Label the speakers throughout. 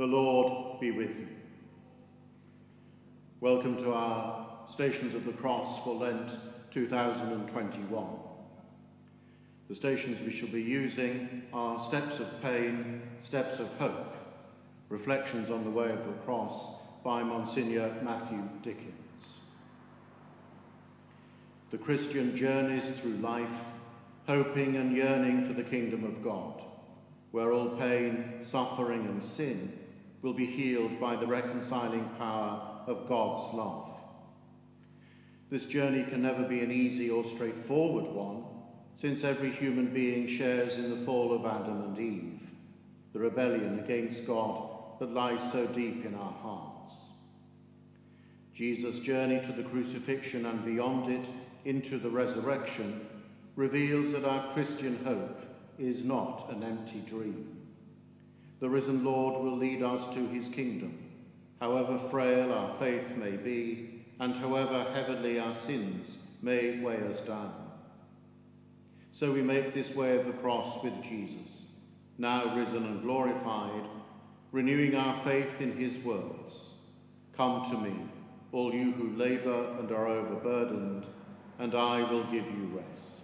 Speaker 1: The Lord be with you. Welcome to our Stations of the Cross for Lent 2021. The stations we shall be using are Steps of Pain, Steps of Hope, Reflections on the Way of the Cross by Monsignor Matthew Dickens. The Christian journeys through life, hoping and yearning for the kingdom of God, where all pain, suffering and sin will be healed by the reconciling power of God's love. This journey can never be an easy or straightforward one, since every human being shares in the fall of Adam and Eve, the rebellion against God that lies so deep in our hearts. Jesus' journey to the crucifixion and beyond it into the resurrection reveals that our Christian hope is not an empty dream. The risen Lord will lead us to his kingdom, however frail our faith may be, and however heavily our sins may weigh us down. So we make this way of the cross with Jesus, now risen and glorified, renewing our faith in his words. Come to me, all you who labour and are overburdened, and I will give you rest.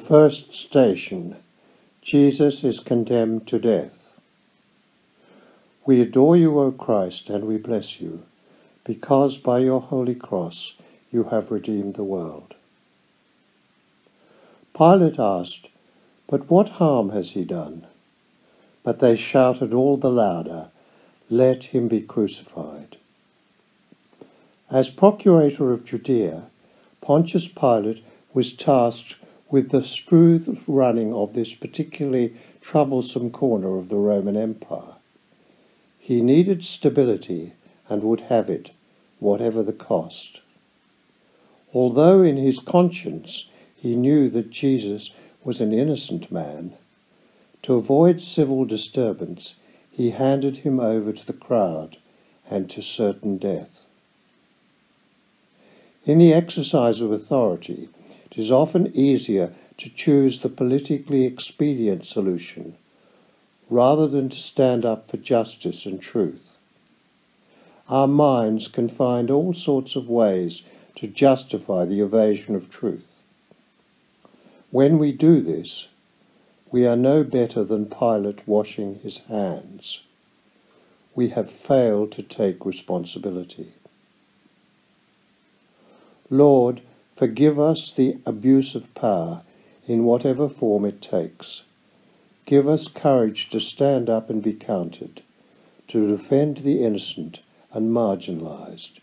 Speaker 2: First station Jesus is condemned to death. We adore you, O Christ, and we bless you, because by your holy cross you have redeemed the world. Pilate asked, But what harm has he done? But they shouted all the louder, Let him be crucified. As procurator of Judea, Pontius Pilate was tasked with the smooth running of this particularly troublesome corner of the Roman Empire. He needed stability and would have it, whatever the cost. Although in his conscience he knew that Jesus was an innocent man, to avoid civil disturbance, he handed him over to the crowd and to certain death. In the exercise of authority, it is often easier to choose the politically expedient solution rather than to stand up for justice and truth. Our minds can find all sorts of ways to justify the evasion of truth. When we do this, we are no better than Pilate washing his hands. We have failed to take responsibility. Lord, Forgive us the abuse of power in whatever form it takes. Give us courage to stand up and be counted, to defend the innocent and marginalized.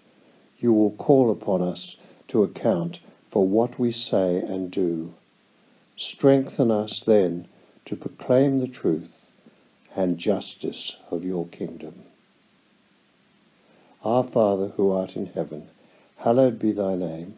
Speaker 2: You will call upon us to account for what we say and do. Strengthen us then to proclaim the truth and justice of your kingdom. Our Father who art in heaven, hallowed be thy name.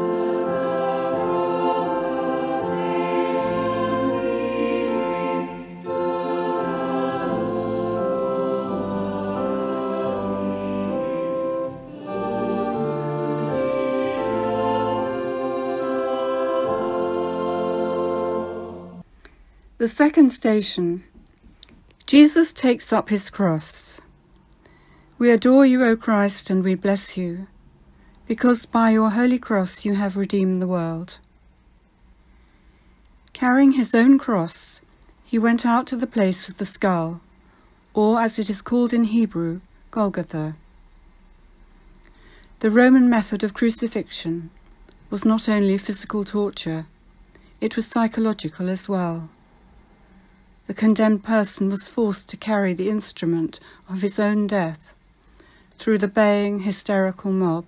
Speaker 3: The second station Jesus takes up his cross. We adore you, O Christ, and we bless you, because by your holy cross you have redeemed the world. Carrying his own cross, he went out to the place of the skull, or as it is called in Hebrew, Golgotha. The Roman method of crucifixion was not only physical torture, it was psychological as well. The condemned person was forced to carry the instrument of his own death through the baying, hysterical mob.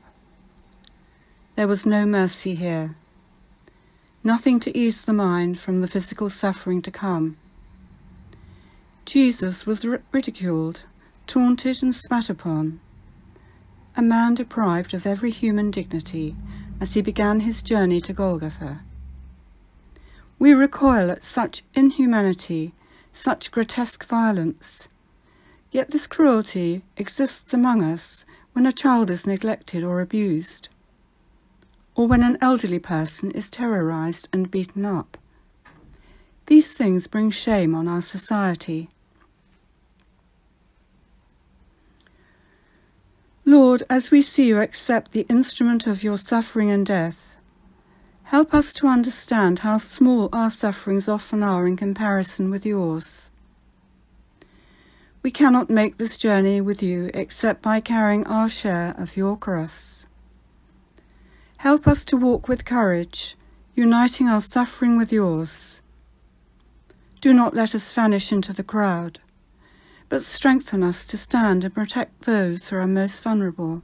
Speaker 3: There was no mercy here, nothing to ease the mind from the physical suffering to come. Jesus was ridiculed, taunted, and spat upon, a man deprived of every human dignity as he began his journey to Golgotha. We recoil at such inhumanity, such grotesque violence, Yet this cruelty exists among us when a child is neglected or abused, or when an elderly person is terrorized and beaten up. These things bring shame on our society. Lord, as we see you accept the instrument of your suffering and death, help us to understand how small our sufferings often are in comparison with yours. We cannot make this journey with you except by carrying our share of your cross. Help us to walk with courage, uniting our suffering with yours. Do not let us vanish into the crowd, but strengthen us to stand and protect those who are most vulnerable.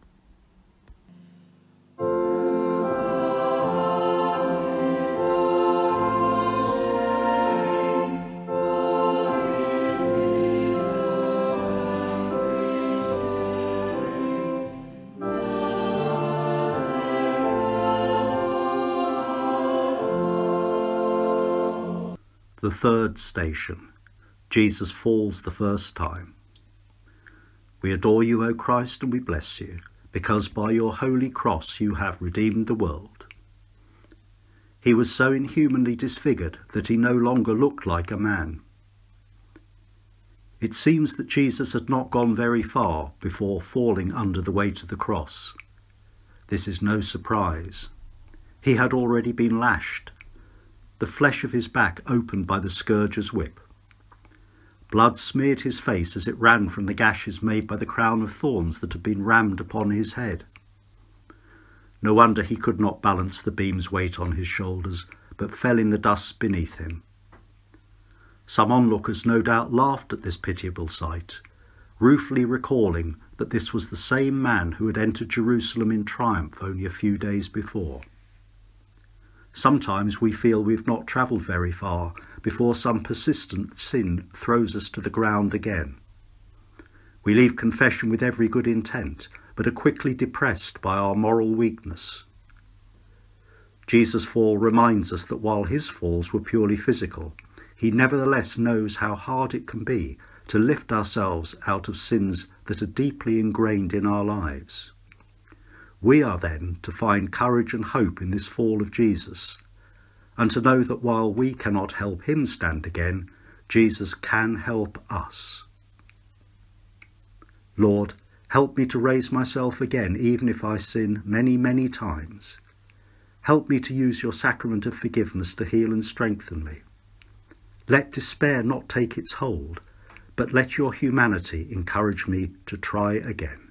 Speaker 4: The third station. Jesus falls the first time. We adore you, O Christ, and we bless you, because by your holy cross you have redeemed the world. He was so inhumanly disfigured that he no longer looked like a man. It seems that Jesus had not gone very far before falling under the weight of the cross. This is no surprise. He had already been lashed the flesh of his back opened by the scourger's whip. Blood smeared his face as it ran from the gashes made by the crown of thorns that had been rammed upon his head. No wonder he could not balance the beam's weight on his shoulders, but fell in the dust beneath him. Some onlookers no doubt laughed at this pitiable sight, ruefully recalling that this was the same man who had entered Jerusalem in triumph only a few days before. Sometimes we feel we've not travelled very far before some persistent sin throws us to the ground again. We leave confession with every good intent, but are quickly depressed by our moral weakness. Jesus' fall reminds us that while his falls were purely physical, he nevertheless knows how hard it can be to lift ourselves out of sins that are deeply ingrained in our lives. We are then to find courage and hope in this fall of Jesus, and to know that while we cannot help him stand again, Jesus can help us. Lord, help me to raise myself again, even if I sin many, many times. Help me to use your sacrament of forgiveness to heal and strengthen me. Let despair not take its hold, but let your humanity encourage me to try again.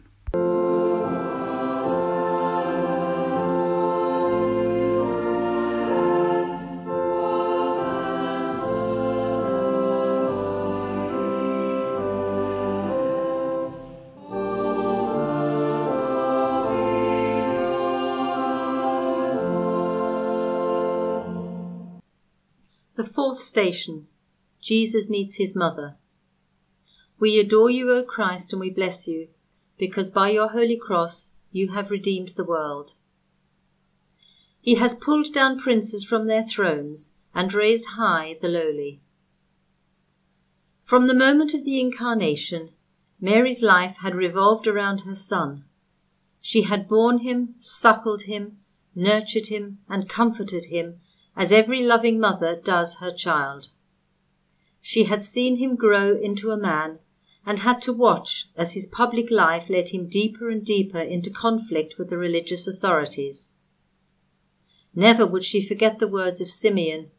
Speaker 5: Fourth station Jesus meets his mother. We adore you, O Christ, and we bless you, because by your holy cross you have redeemed the world. He has pulled down princes from their thrones and raised high the lowly. From the moment of the Incarnation, Mary's life had revolved around her Son. She had borne him, suckled him, nurtured him, and comforted him as every loving mother does her child. She had seen him grow into a man and had to watch as his public life led him deeper and deeper into conflict with the religious authorities. Never would she forget the words of Simeon,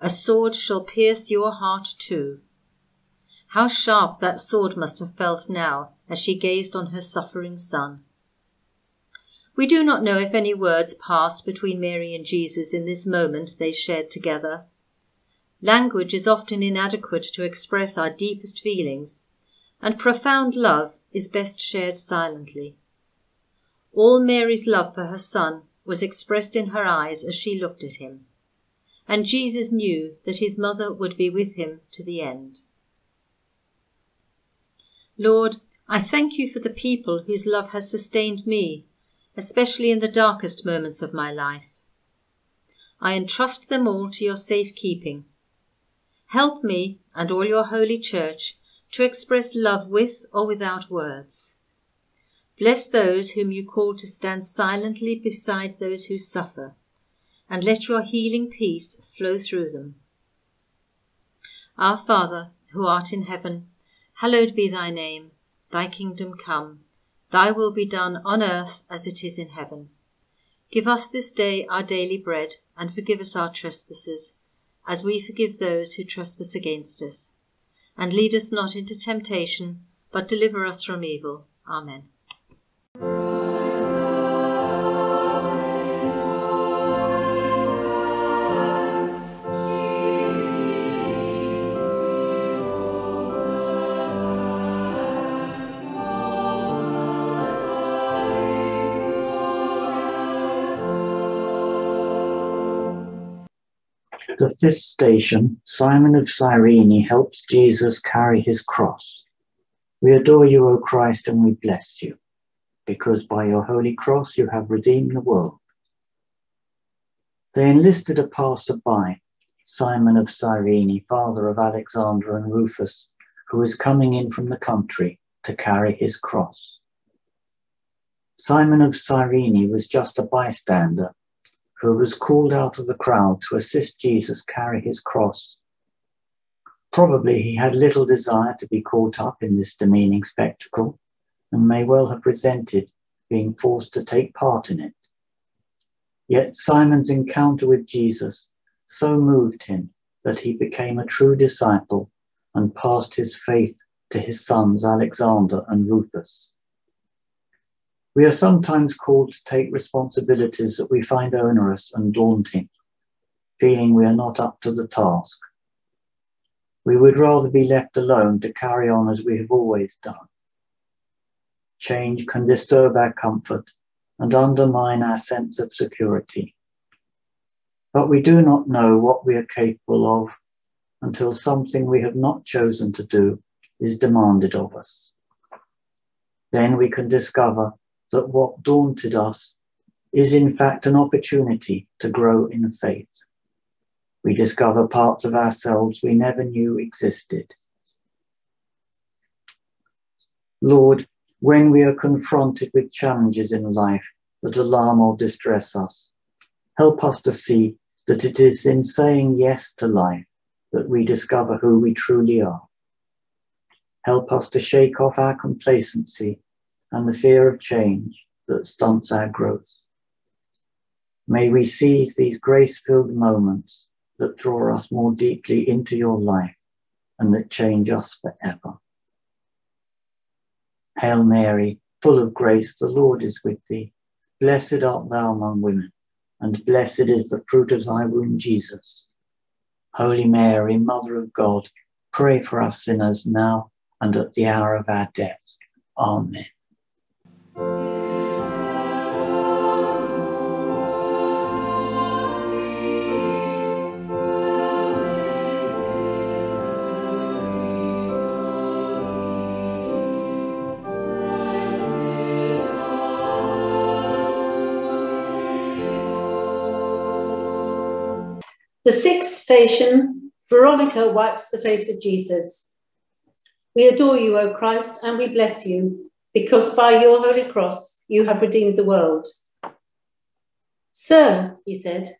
Speaker 5: A sword shall pierce your heart too. How sharp that sword must have felt now as she gazed on her suffering son. We do not know if any words passed between Mary and Jesus in this moment they shared together. Language is often inadequate to express our deepest feelings, and profound love is best shared silently. All Mary's love for her son was expressed in her eyes as she looked at him, and Jesus knew that his mother would be with him to the end. Lord, I thank you for the people whose love has sustained me, especially in the darkest moments of my life. I entrust them all to your safe keeping. Help me and all your holy church to express love with or without words. Bless those whom you call to stand silently beside those who suffer, and let your healing peace flow through them. Our Father, who art in heaven, Hallowed be thy name, thy kingdom come, thy will be done on earth as it is in heaven. Give us this day our daily bread, and forgive us our trespasses, as we forgive those who trespass against us. And lead us not into temptation, but deliver us from evil. Amen.
Speaker 6: The fifth station, Simon of Cyrene helps Jesus carry his cross. We adore you, O Christ, and we bless you, because by your holy cross you have redeemed the world. They enlisted a passer-by, Simon of Cyrene, father of Alexander and Rufus, who was coming in from the country to carry his cross. Simon of Cyrene was just a bystander who was called out of the crowd to assist Jesus carry his cross. Probably he had little desire to be caught up in this demeaning spectacle and may well have resented being forced to take part in it. Yet Simon's encounter with Jesus so moved him that he became a true disciple and passed his faith to his sons Alexander and Rufus. We are sometimes called to take responsibilities that we find onerous and daunting, feeling we are not up to the task. We would rather be left alone to carry on as we have always done. Change can disturb our comfort and undermine our sense of security. But we do not know what we are capable of until something we have not chosen to do is demanded of us. Then we can discover that what daunted us is in fact an opportunity to grow in faith. We discover parts of ourselves we never knew existed. Lord, when we are confronted with challenges in life that alarm or distress us, help us to see that it is in saying yes to life that we discover who we truly are. Help us to shake off our complacency and the fear of change that stunts our growth. May we seize these grace filled moments that draw us more deeply into your life and that change us forever. Hail Mary, full of grace, the Lord is with thee. Blessed art thou among women, and blessed is the fruit of thy womb, Jesus. Holy Mary, Mother of God, pray for us sinners now and at the hour of our death. Amen.
Speaker 7: The sixth station, Veronica wipes the face of Jesus. We adore you, O Christ, and we bless you, because by your holy cross you have redeemed the world. Sir, he said,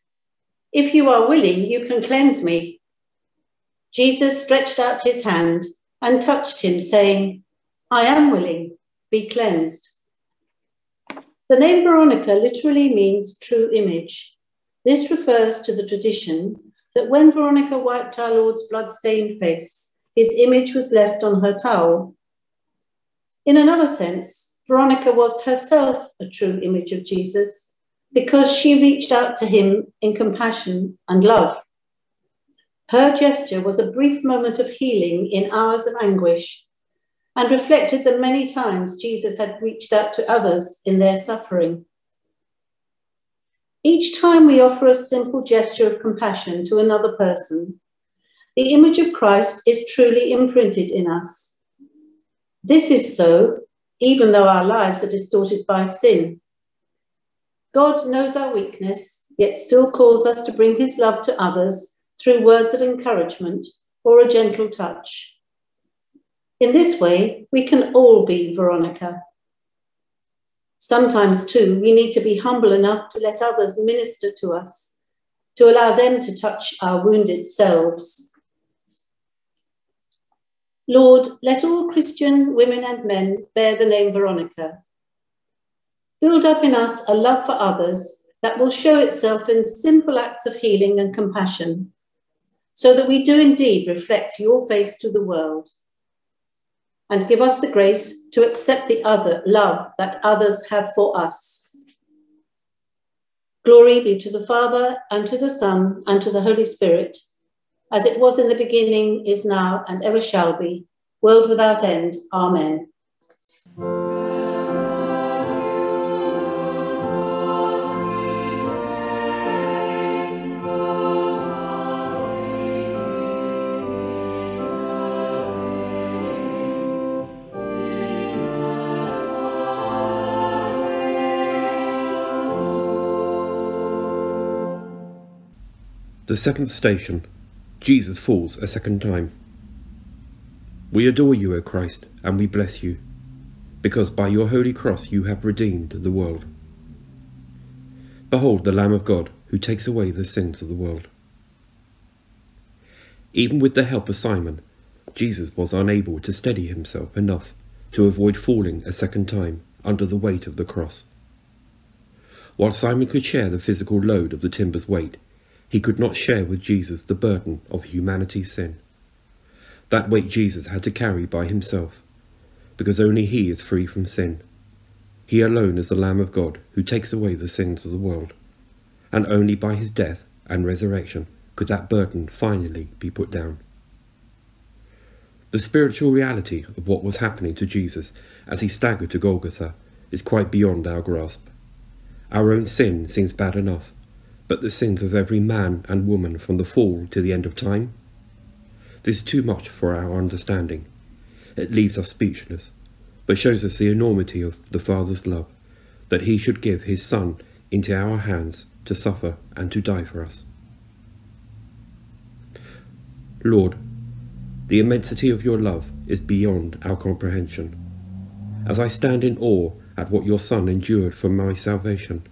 Speaker 7: if you are willing, you can cleanse me. Jesus stretched out his hand and touched him, saying, I am willing, be cleansed. The name Veronica literally means true image. This refers to the tradition that when Veronica wiped our Lord's blood-stained face, his image was left on her towel. In another sense, Veronica was herself a true image of Jesus because she reached out to him in compassion and love. Her gesture was a brief moment of healing in hours of anguish and reflected the many times Jesus had reached out to others in their suffering. Each time we offer a simple gesture of compassion to another person, the image of Christ is truly imprinted in us. This is so even though our lives are distorted by sin. God knows our weakness, yet still calls us to bring his love to others through words of encouragement or a gentle touch. In this way, we can all be Veronica. Sometimes, too, we need to be humble enough to let others minister to us, to allow them to touch our wounded selves. Lord, let all Christian women and men bear the name Veronica Build up in us a love for others that will show itself in simple acts of healing and compassion, so that we do indeed reflect your face to the world. And give us the grace to accept the other love that others have for us. Glory be to the Father, and to the Son, and to the Holy Spirit, as it was in the beginning, is now, and ever shall be, world without end. Amen.
Speaker 8: The seventh station Jesus falls a second time. We adore you, O Christ, and we bless you, because by your holy cross you have redeemed the world. Behold the Lamb of God, who takes away the sins of the world. Even with the help of Simon, Jesus was unable to steady himself enough to avoid falling a second time under the weight of the cross. While Simon could share the physical load of the timber's weight, he could not share with Jesus the burden of humanity's sin. That weight Jesus had to carry by himself, because only he is free from sin. He alone is the Lamb of God who takes away the sins of the world, and only by his death and resurrection could that burden finally be put down. The spiritual reality of what was happening to Jesus as he staggered to Golgotha is quite beyond our grasp. Our own sin seems bad enough, but the sins of every man and woman from the fall to the end of time? This is too much for our understanding. It leaves us speechless, but shows us the enormity of the Father's love, that he should give his Son into our hands to suffer and to die for us. Lord, the immensity of your love is beyond our comprehension. As I stand in awe at what your Son endured for my salvation,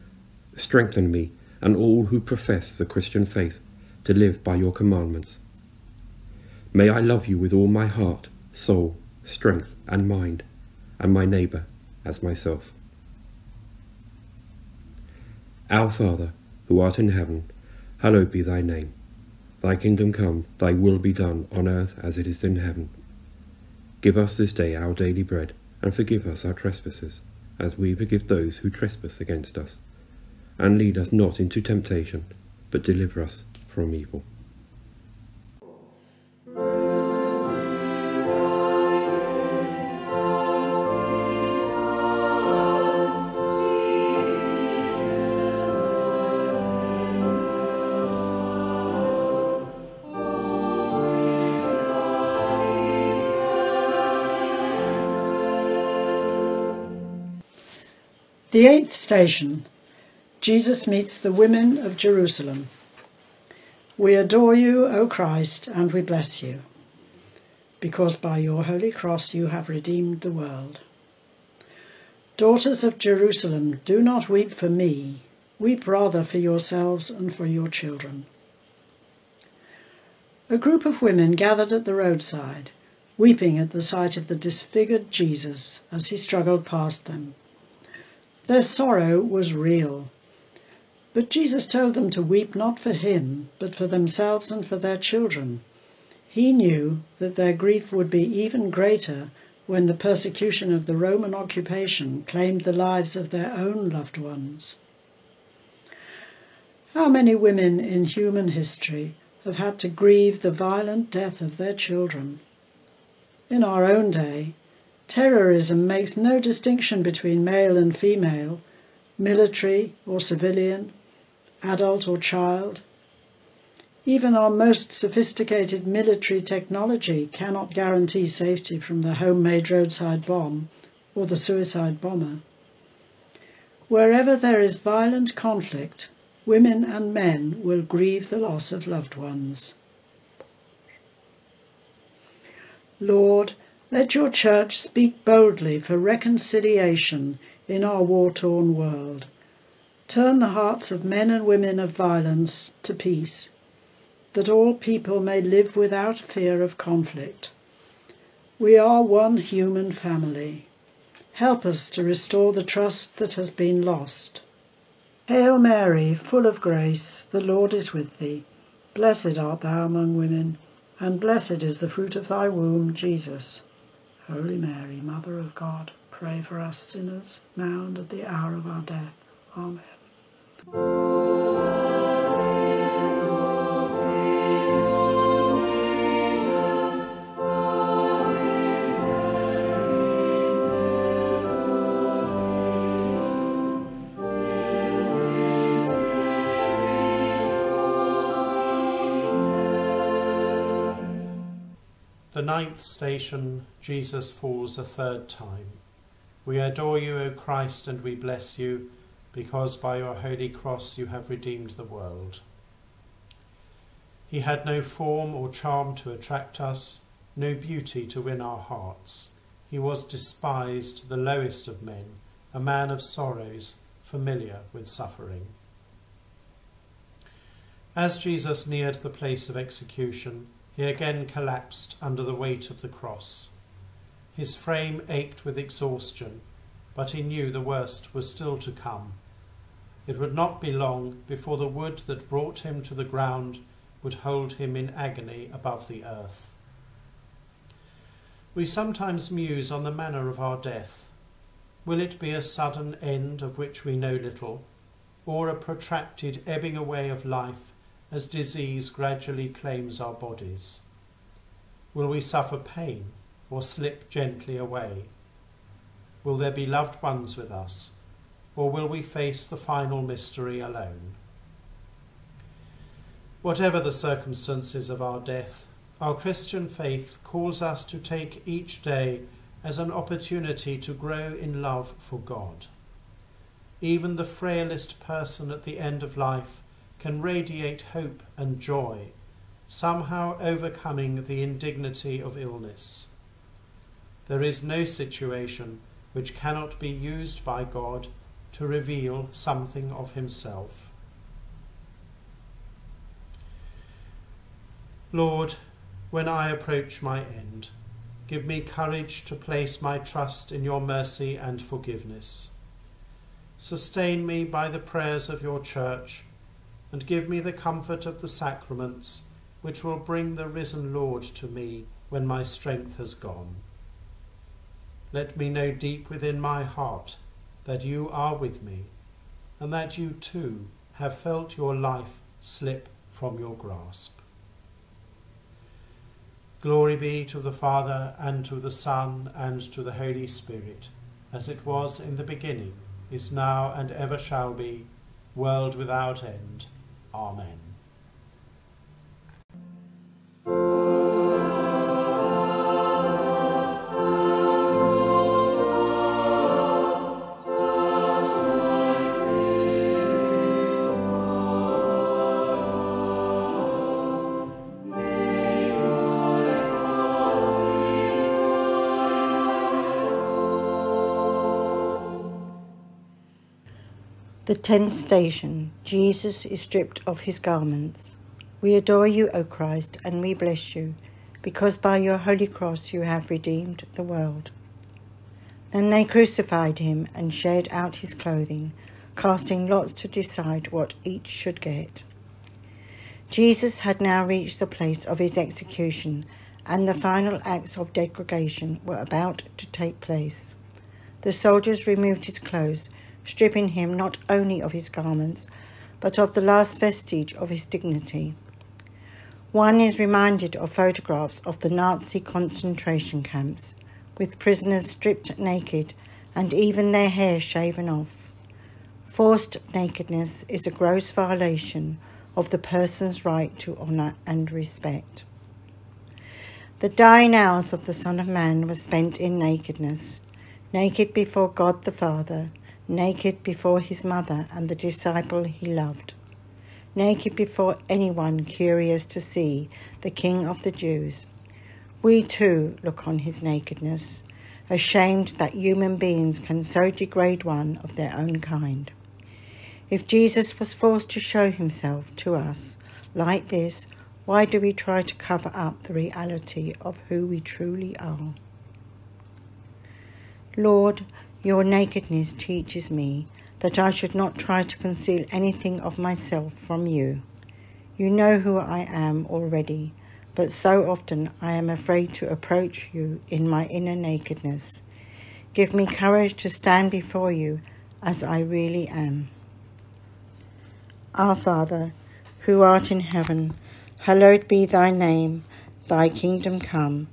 Speaker 8: strengthen me and all who profess the Christian faith to live by your commandments. May I love you with all my heart, soul, strength, and mind, and my neighbour as myself. Our Father, who art in heaven, hallowed be thy name. Thy kingdom come, thy will be done on earth as it is in heaven. Give us this day our daily bread, and forgive us our trespasses, as we forgive those who trespass against us and lead us not into temptation, but deliver us from evil.
Speaker 9: The eighth station Jesus meets the women of Jerusalem.
Speaker 1: We adore you, O Christ, and we bless you, because by your holy cross you have redeemed the world. Daughters of Jerusalem, do not weep for me, weep rather for yourselves and for your children. A group of women gathered at the roadside, weeping at the sight of the disfigured Jesus as he struggled past them. Their sorrow was real. But Jesus told them to weep not for him, but for themselves and for their children. He knew that their grief would be even greater when the persecution of the Roman occupation claimed the lives of their own loved ones. How many women in human history have had to grieve the violent death of their children? In our own day, terrorism makes no distinction between male and female, military or civilian, adult or child. Even our most sophisticated military technology cannot guarantee safety from the homemade roadside bomb or the suicide bomber. Wherever there is violent conflict, women and men will grieve the loss of loved ones. Lord, let your church speak boldly for reconciliation in our war torn world. Turn the hearts of men and women of violence to peace that all people may live without fear of conflict. We are one human family. Help us to restore the trust that has been lost. Hail Mary, full of grace, the Lord is with thee. Blessed art thou among women, and blessed is the fruit of thy womb, Jesus. Holy Mary, Mother of God, pray for us sinners, now and at the hour of our death. Amen.
Speaker 10: The ninth station, Jesus falls a third time. We adore you, O Christ, and we bless you, because by your holy cross you have redeemed the world. He had no form or charm to attract us, no beauty to win our hearts. He was despised, the lowest of men, a man of sorrows, familiar with suffering. As Jesus neared the place of execution, he again collapsed under the weight of the cross. His frame ached with exhaustion, but he knew the worst was still to come. It would not be long before the wood that brought him to the ground would hold him in agony above the earth. We sometimes muse on the manner of our death. Will it be a sudden end of which we know little, or a protracted ebbing away of life as disease gradually claims our bodies? Will we suffer pain or slip gently away? Will there be loved ones with us, or will we face the final mystery alone? Whatever the circumstances of our death, our Christian faith calls us to take each day as an opportunity to grow in love for God. Even the frailest person at the end of life can radiate hope and joy, somehow overcoming the indignity of illness. There is no situation which cannot be used by God to reveal something of Himself. Lord, when I approach my end, give me courage to place my trust in your mercy and forgiveness. Sustain me by the prayers of your church and give me the comfort of the sacraments, which will bring the risen Lord to me when my strength has gone. Let me know deep within my heart that you are with me, and that you too have felt your life slip from your grasp. Glory be to the Father, and to the Son, and to the Holy Spirit, as it was in the beginning, is now, and ever shall be, world without end. Amen.
Speaker 11: The tenth station Jesus is stripped of his garments. We adore you, O Christ, and we bless you, because by your holy cross you have redeemed the world. Then they crucified him and shed out his clothing, casting lots to decide what each should get. Jesus had now reached the place of his execution, and the final acts of degradation were about to take place. The soldiers removed his clothes stripping him not only of his garments, but of the last vestige of his dignity. One is reminded of photographs of the Nazi concentration camps, with prisoners stripped naked and even their hair shaven off. Forced nakedness is a gross violation of the person's right to honour and respect. The dying hours of the Son of Man were spent in nakedness, naked before God the Father, naked before his mother and the disciple he loved, naked before anyone curious to see the King of the Jews. We too look on his nakedness, ashamed that human beings can so degrade one of their own kind. If Jesus was forced to show himself to us like this, why do we try to cover up the reality of who we truly are? Lord, your nakedness teaches me that I should not try to conceal anything of myself from you. You know who I am already, but so often I am afraid to approach you in my inner nakedness. Give me courage to stand before you as I really am. Our Father, who art in heaven, hallowed be thy name, thy kingdom come,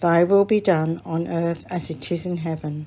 Speaker 11: thy will be done on earth as it is in heaven.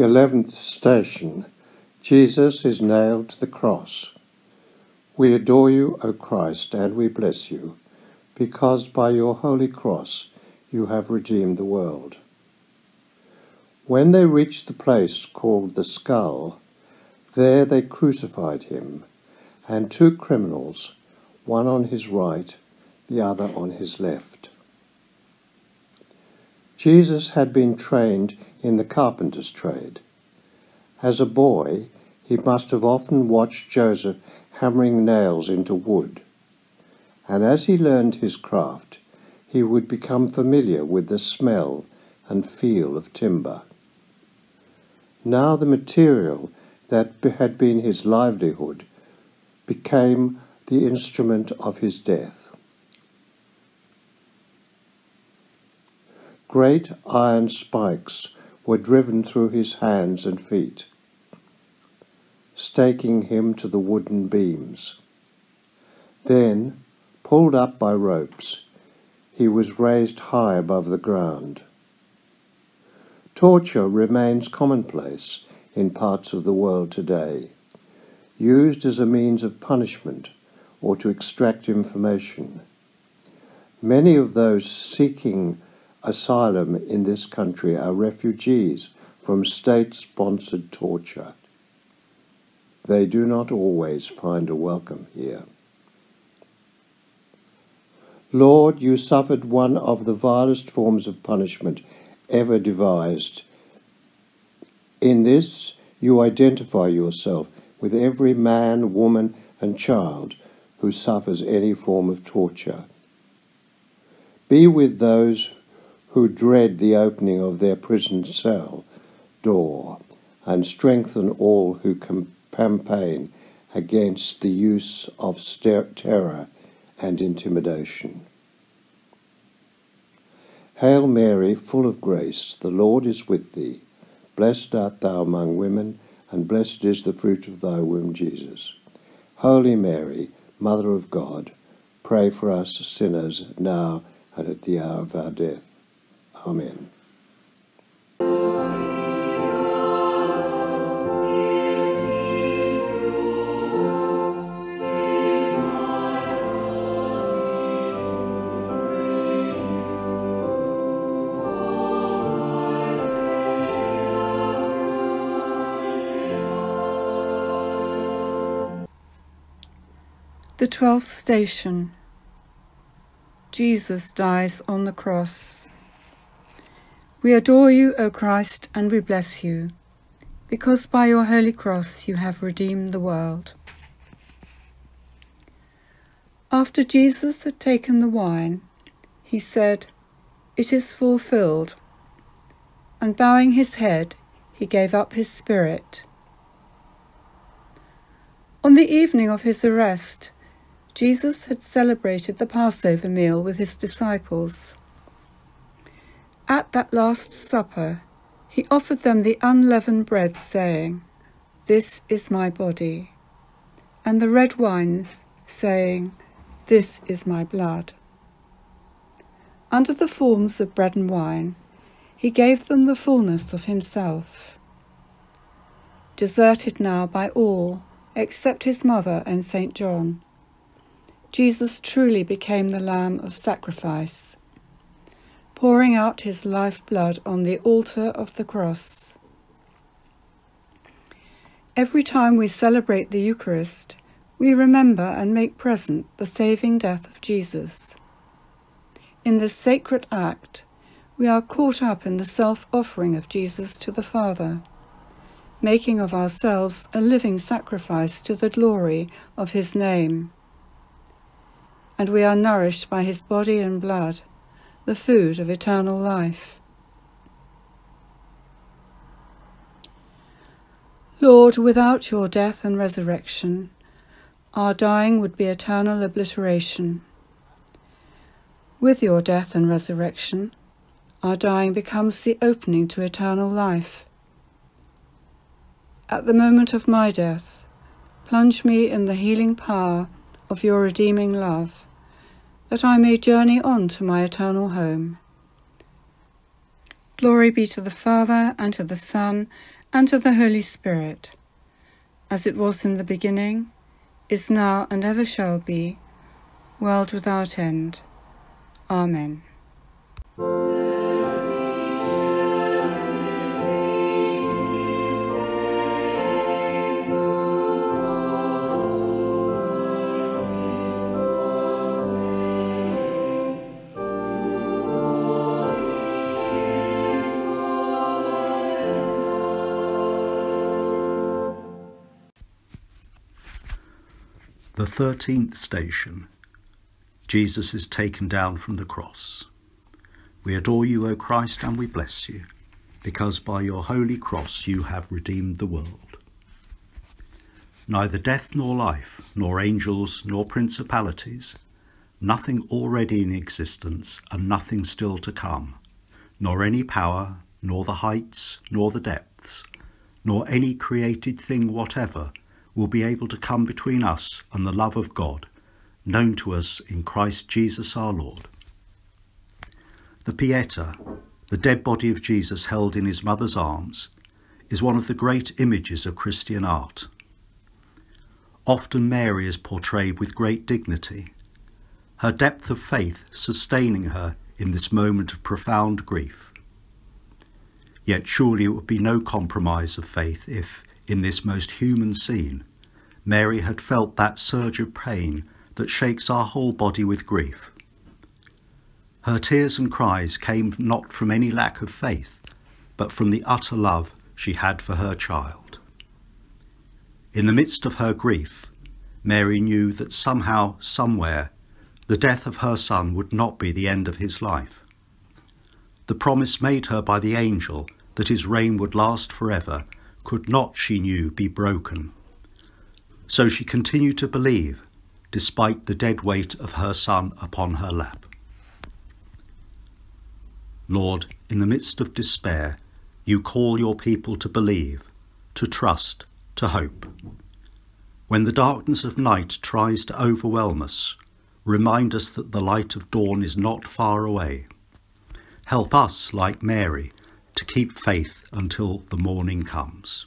Speaker 2: The eleventh station Jesus is nailed to the cross. We adore you, O Christ, and we bless you, because by your holy cross you have redeemed the world. When they reached the place called the skull, there they crucified him, and two criminals, one on his right, the other on his left. Jesus had been trained in the carpenter's trade. As a boy, he must have often watched Joseph hammering nails into wood, and as he learned his craft, he would become familiar with the smell and feel of timber. Now the material that had been his livelihood became the instrument of his death. Great iron spikes were driven through his hands and feet, staking him to the wooden beams. Then, pulled up by ropes, he was raised high above the ground. Torture remains commonplace in parts of the world today, used as a means of punishment or to extract information. Many of those seeking asylum in this country are refugees from state sponsored torture. They do not always find a welcome here. Lord, you suffered one of the vilest forms of punishment ever devised. In this, you identify yourself with every man, woman, and child who suffers any form of torture. Be with those who dread the opening of their prison cell door, and strengthen all who campaign against the use of terror and intimidation. Hail Mary, full of grace, the Lord is with thee. Blessed art thou among women, and blessed is the fruit of thy womb, Jesus. Holy Mary, Mother of God, pray for us sinners now and at the hour of our death. Amen.
Speaker 3: The twelfth station Jesus dies on the cross. We adore you, O Christ, and we bless you, because by your holy cross you have redeemed the world. After Jesus had taken the wine, he said, It is fulfilled. And bowing his head, he gave up his spirit. On the evening of his arrest, Jesus had celebrated the Passover meal with his disciples. At that Last Supper, he offered them the unleavened bread, saying, This is my body, and the red wine, saying, This is my blood. Under the forms of bread and wine, he gave them the fullness of himself. Deserted now by all except his mother and St. John, Jesus truly became the Lamb of sacrifice, pouring out his life blood on the altar of the cross. Every time we celebrate the Eucharist, we remember and make present the saving death of Jesus. In this sacred act, we are caught up in the self offering of Jesus to the Father, making of ourselves a living sacrifice to the glory of his name and we are nourished by his body and blood, the food of eternal life. Lord, without your death and resurrection, our dying would be eternal obliteration. With your death and resurrection, our dying becomes the opening to eternal life. At the moment of my death, plunge me in the healing power of your redeeming love that I may journey on to my eternal home. Glory be to the Father, and to the Son, and to the Holy Spirit, as it was in the beginning, is now, and ever shall be, world without end. Amen.
Speaker 4: The thirteenth station Jesus is taken down from the cross. We adore you, O Christ, and we bless you, because by your holy cross you have redeemed the world. Neither death nor life, nor angels, nor principalities, nothing already in existence, and nothing still to come, nor any power, nor the heights, nor the depths, nor any created thing whatever will be able to come between us and the love of God, known to us in Christ Jesus our Lord. The Pieta, the dead body of Jesus held in his mother's arms, is one of the great images of Christian art. Often Mary is portrayed with great dignity, her depth of faith sustaining her in this moment of profound grief. Yet surely it would be no compromise of faith if, in this most human scene, Mary had felt that surge of pain that shakes our whole body with grief. Her tears and cries came not from any lack of faith, but from the utter love she had for her child. In the midst of her grief, Mary knew that somehow, somewhere, the death of her son would not be the end of his life. The promise made her by the angel that his reign would last forever could not, she knew, be broken. So she continued to believe, despite the dead weight of her son upon her lap. Lord, in the midst of despair, you call your people to believe, to trust, to hope. When the darkness of night tries to overwhelm us, remind us that the light of dawn is not far away. Help us, like Mary, to keep faith until the morning comes.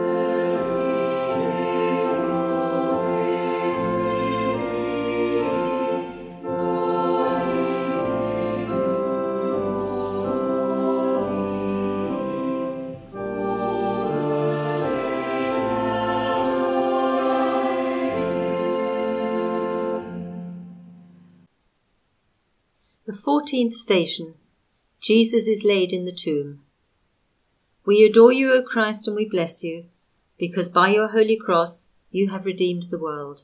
Speaker 5: The fourteenth station Jesus is laid in the tomb. We adore you, O Christ, and we bless you, because by your holy cross you have redeemed the world.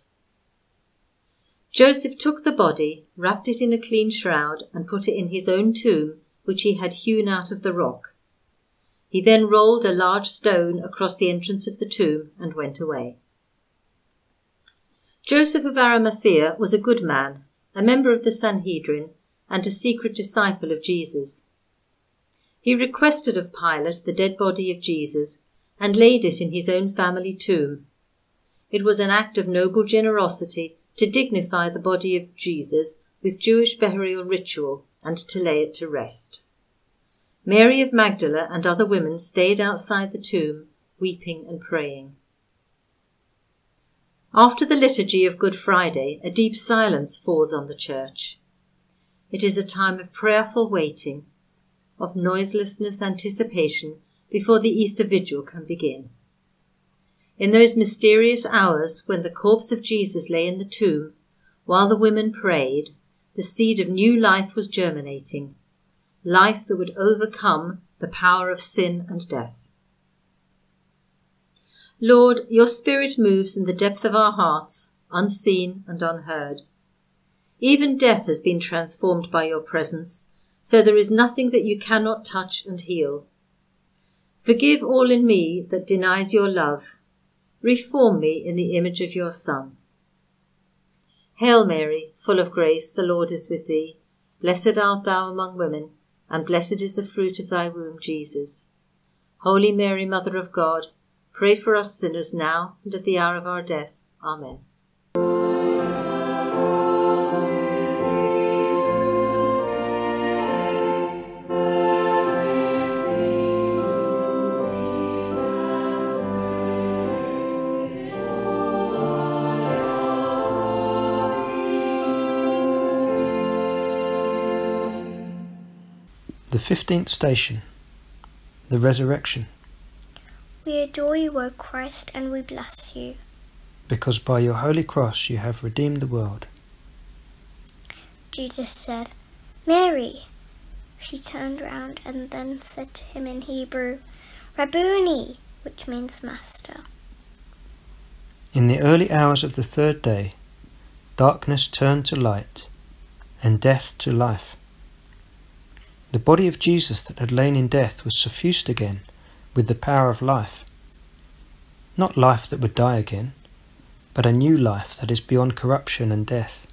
Speaker 5: Joseph took the body, wrapped it in a clean shroud, and put it in his own tomb, which he had hewn out of the rock. He then rolled a large stone across the entrance of the tomb and went away. Joseph of Arimathea was a good man, a member of the Sanhedrin, and a secret disciple of Jesus. He requested of Pilate the dead body of Jesus and laid it in his own family tomb. It was an act of noble generosity to dignify the body of Jesus with Jewish burial ritual and to lay it to rest. Mary of Magdala and other women stayed outside the tomb, weeping and praying. After the liturgy of Good Friday, a deep silence falls on the church. It is a time of prayerful waiting, of noiselessness anticipation before the Easter Vigil can begin. In those mysterious hours when the corpse of Jesus lay in the tomb, while the women prayed, the seed of new life was germinating, life that would overcome the power of sin and death. Lord, your Spirit moves in the depth of our hearts, unseen and unheard. Even death has been transformed by your presence, so there is nothing that you cannot touch and heal. Forgive all in me that denies your love. Reform me in the image of your Son. Hail Mary, full of grace, the Lord is with thee. Blessed art thou among women, and blessed is the fruit of thy womb, Jesus. Holy Mary, Mother of God, pray for us sinners now and at the hour of our death. Amen.
Speaker 12: Fifteenth station, the resurrection.
Speaker 13: We adore you, O Christ, and we bless you.
Speaker 12: Because by your holy cross you have redeemed the world.
Speaker 13: Jesus said, Mary. She turned round and then said to him in Hebrew, Rabboni, which means master.
Speaker 12: In the early hours of the third day, darkness turned to light, and death to life. The body of Jesus that had lain in death was suffused again with the power of life. Not life that would die again, but a new life that is beyond corruption and death.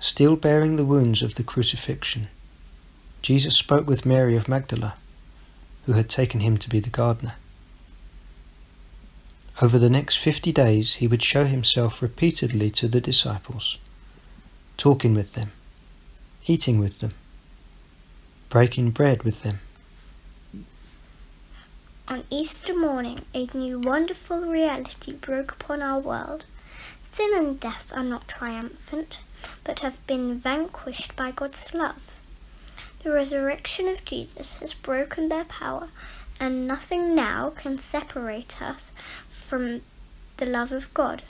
Speaker 12: Still bearing the wounds of the crucifixion, Jesus spoke with Mary of Magdala, who had taken him to be the gardener. Over the next fifty days he would show himself repeatedly to the disciples, talking with them, eating with them, breaking bread with them.
Speaker 13: On Easter morning, a new wonderful reality broke upon our world. Sin and death are not triumphant, but have been vanquished by God's love. The resurrection of Jesus has broken their power, and nothing now can separate us from the love of God.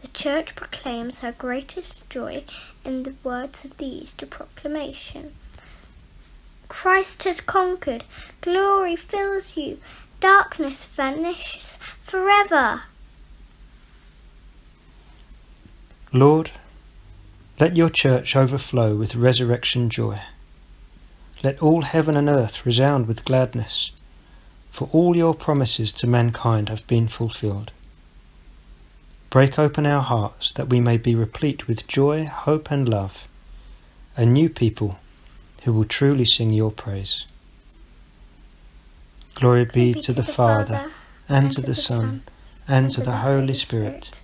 Speaker 13: The Church proclaims her greatest joy in the words of the Easter proclamation. Christ has conquered, glory fills you, darkness vanishes forever.
Speaker 12: Lord, let your church overflow with resurrection joy. Let all heaven and earth resound with gladness, for all your promises to mankind have been fulfilled. Break open our hearts that we may be replete with joy, hope, and love, a new people who will truly sing your praise. Glory be, to, the, the Father, Father, and, to the Son, and to the Holy Spirit,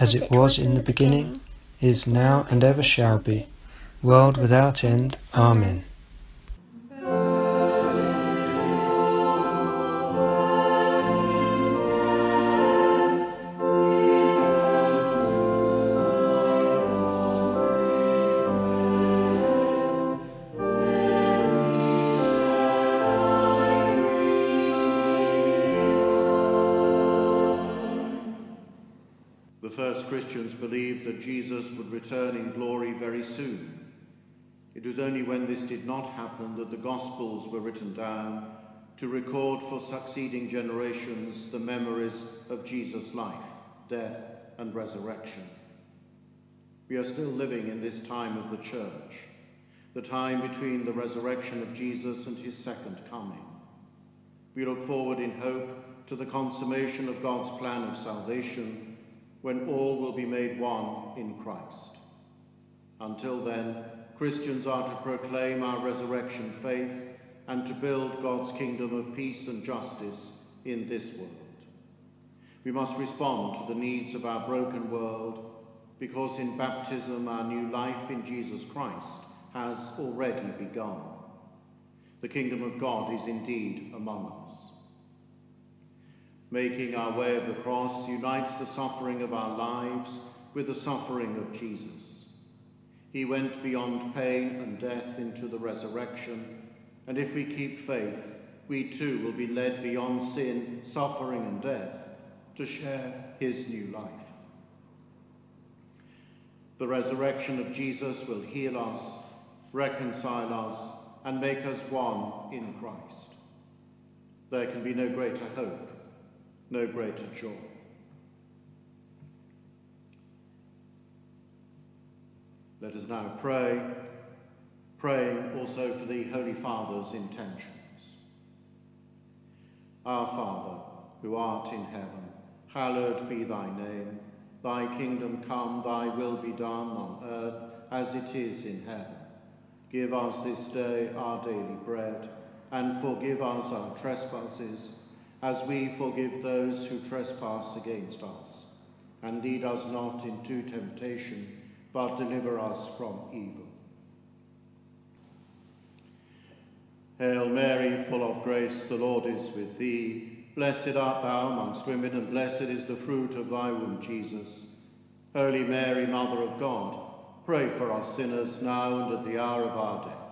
Speaker 12: as it was in the beginning, is now, and ever shall be, world without end. Amen.
Speaker 1: That Jesus would return in glory very soon. It was only when this did not happen that the Gospels were written down to record for succeeding generations the memories of Jesus' life, death, and resurrection. We are still living in this time of the Church, the time between the resurrection of Jesus and his second coming. We look forward in hope to the consummation of God's plan of salvation when all will be made one in Christ. Until then, Christians are to proclaim our resurrection faith and to build God's kingdom of peace and justice in this world. We must respond to the needs of our broken world because in baptism our new life in Jesus Christ has already begun. The kingdom of God is indeed among us. Making our way of the cross unites the suffering of our lives with the suffering of Jesus. He went beyond pain and death into the resurrection, and if we keep faith, we too will be led beyond sin, suffering, and death to share his new life. The resurrection of Jesus will heal us, reconcile us, and make us one in Christ. There can be no greater hope, no greater joy. Let us now pray, praying also for the Holy Father's intentions. Our Father, who art in heaven, hallowed be thy name. Thy kingdom come, thy will be done on earth as it is in heaven. Give us this day our daily bread, and forgive us our trespasses, as we forgive those who trespass against us. And lead us not into temptation, but deliver us from evil. Hail Mary, full of grace, the Lord is with thee. Blessed art thou amongst women, and blessed is the fruit of thy womb, Jesus. Holy Mary, Mother of God, pray for us sinners now and at the hour of our death.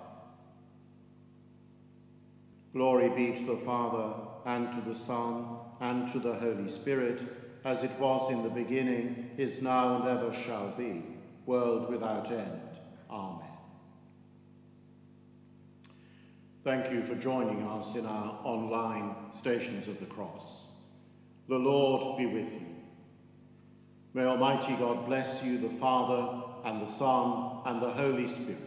Speaker 1: Glory be to the Father, and to the Son, and to the Holy Spirit, as it was in the beginning, is now, and ever shall be, world without end. Amen. Thank you for joining us in our online Stations of the Cross. The Lord be with you. May Almighty God bless you, the Father, and the Son, and the Holy Spirit.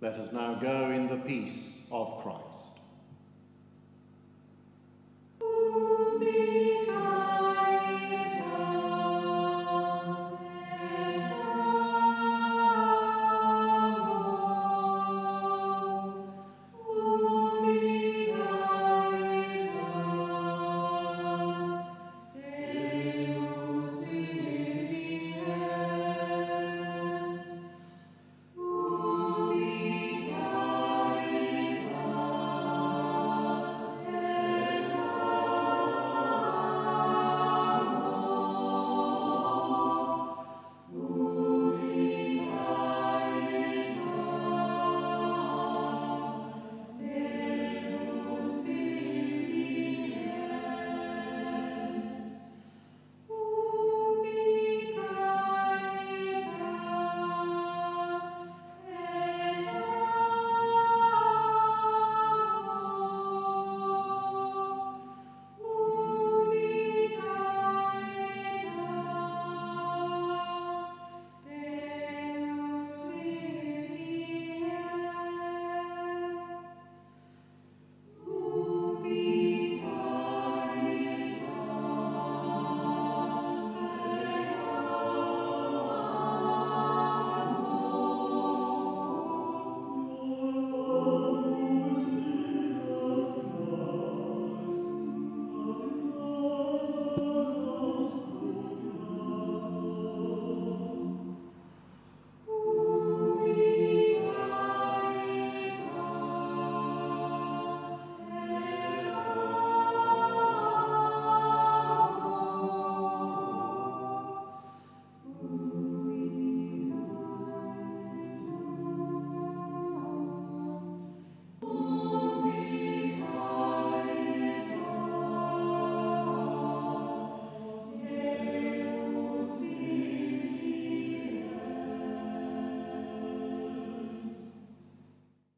Speaker 1: Let us now go in the peace of Christ. me.